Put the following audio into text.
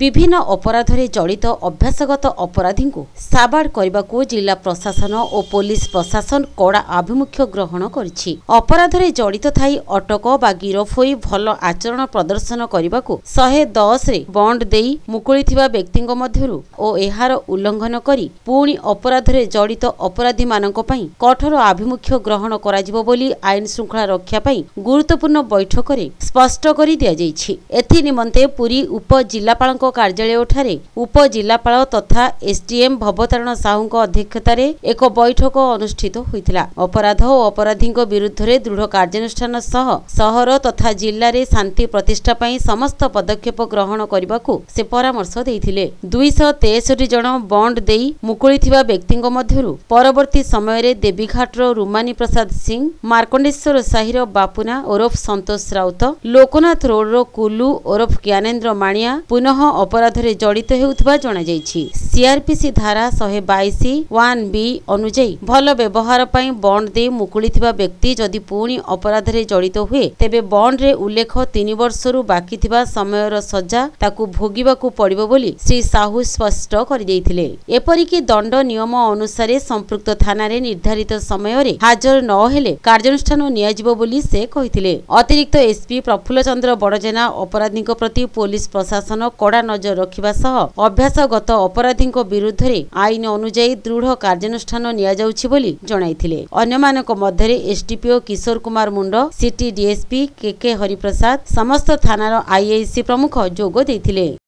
ବିଭିନ୍ନ ଅପରାଧରେ ଜଡ଼ିତ ଅଭ୍ୟାସଗତ ଅପରାଧୀଙ୍କୁ ସାବାଡ଼ କରିବାକୁ ଜିଲ୍ଲା ପ୍ରଶାସନ ଓ ପୋଲିସ ପ୍ରଶାସନ କଡ଼ା ଆଭିମୁଖ୍ୟ ଗ୍ରହଣ କରିଛି। ଅପରାଧରେ ଜଡ଼ିତ ଥାଇ ଅଟକ ବା ଗିରଫ ହୋଇ ଭଲ ଆଚରଣ ପ୍ରଦର୍ଶନ କରିବାକୁ ଶହେ ଦଶରେ ବଣ୍ଡ ଦେଇ ମୁକୁଳିଥିବା ବ୍ୟକ୍ତିଙ୍କ ମଧ୍ୟରୁ ଓ ଏହାର ଉଲ୍ଲଂଘନ କରି ପୁଣି ଅପରାଧରେ ଜଡ଼ିତ ଅପରାଧୀମାନଙ୍କ ପାଇଁ କଠୋର ଆଭିମୁଖ୍ୟ ଗ୍ରହଣ କରାଯିବ ବୋଲି ଆଇନ ଶୃଙ୍ଖଳା ରକ୍ଷା ପାଇଁ ଗୁରୁତ୍ୱପୂର୍ଣ୍ଣ ବୈଠକରେ ସ୍ପଷ୍ଟ କରି ଦିଆଯାଇଛି। ଏଥି ନିମନ୍ତେ ପୁରୀ ଉପ ଜିଲ୍ଲାପାଳଙ୍କ କାର୍ଯ୍ୟାଳୟଠାରେ ଉପ ଜିଲ୍ଲାପାଳ ତଥା ଏସଡିଏମ୍ ଭବତାରଣ ସାହୁଙ୍କ ଅଧ୍ୟକ୍ଷତାରେ ଏକ ବୈଠକ ଅନୁଷ୍ଠିତ ହୋଇଥିଲା। ଅପରାଧ ଓ ଅପରାଧୀଙ୍କ ବିରୁଦ୍ଧରେ ଦୃଢ଼ କାର୍ଯ୍ୟାନୁଷ୍ଠାନ ସହ ସହର ତଥା ଜିଲ୍ଲାରେ ଶାନ୍ତି ପ୍ରତିଷ୍ଠା ପାଇଁ ସମସ୍ତ ପଦକ୍ଷେପ ଗ୍ରହଣ କରିବାକୁ ସେ ପରାମର୍ଶ ଦେଇଥିଲେ। ଦୁଇଶହ ତେଷଠି ଜଣ ବଣ୍ଡ ଦେଇ ମୁକୁଳିଥିବା ବ୍ୟକ୍ତିଙ୍କ ମଧ୍ୟରୁ ପରବର୍ତ୍ତୀ ସମୟରେ ଦେବୀଘାଟର ରୁମାନୀ ପ୍ରସାଦ ସିଂ ମାର୍କଣ୍ଡେଶ୍ୱର ସାହିର ବାପୁନା ଓରଫ ସନ୍ତୋଷ ରାଉତ ଲୋକନାଥ ରୋଡର କୁଲୁ ଓରଫ ଜ୍ଞାନେନ୍ଦ୍ର ମାଣିଆ ପୁନଃ ଅପରାଧରେ ଜଡ଼ିତ ହେଉଥିବା ଜଣାଯାଇଛି। ସିଆରପିସି ଧାରା ଶହେ ବାଇଶ ୱାନ୍ ବି ଅନୁଯାୟୀ ଭଲ ବ୍ୟବହାର ପାଇଁ ବଣ୍ଡ ଦେଇ ମୁକୁଳିଥିବା ବ୍ୟକ୍ତି ଯଦି ପୁଣି ଅପରାଧରେ ଜଡ଼ିତ ହୁଏ ତେବେ ବଣ୍ଡରେ ଉଲ୍ଲେଖ ତିନି ବର୍ଷରୁ ବାକି ଥିବା ସମୟର ସଜା ତାକୁ ଭୋଗିବାକୁ ପଡ଼ିବ ବୋଲି ଶ୍ରୀ ସାହୁ ସ୍ପଷ୍ଟ କରିଦେଇଥିଲେ। ଏପରିକି ଦଣ୍ଡ ନିୟମ ଅନୁସାରେ ସମ୍ପୃକ୍ତ ଥାନାରେ ନିର୍ଦ୍ଧାରିତ ସମୟରେ ହାଜର ନ ହେଲେ କାର୍ଯ୍ୟାନୁଷ୍ଠାନ ନିଆଯିବ ବୋଲି ସେ କହିଥିଲେ। ଅତିରିକ୍ତ ଏସପି ପ୍ରଫୁଲ୍ଲ ଚନ୍ଦ୍ର ବଡ଼ଜେନା ଅପରାଧୀଙ୍କ ପ୍ରତି ପୋଲିସ ପ୍ରଶାସନ କଡ଼ା ନଜର ରଖିବା ସହ ଅଭ୍ୟାସଗତ ଅପରାଧୀଙ୍କ ବିରୁଦ୍ଧରେ ଆଇନ ଅନୁଯାୟୀ ଦୃଢ଼ କାର୍ଯ୍ୟାନୁଷ୍ଠାନ ନିଆଯାଉଛି ବୋଲି ଜଣାଇଥିଲେ। ଅନ୍ୟମାନଙ୍କ ମଧ୍ୟରେ ଏସଡିପିଓ କିଶୋର କୁମାର ମୁଣ୍ଡ ସିଟି ଡିଏସପି କେକେ ହରିପ୍ରସାଦ ସମସ୍ତ ଥାନାର ଆଇଆଇସି ପ୍ରମୁଖ ଯୋଗ ଦେଇଥିଲେ।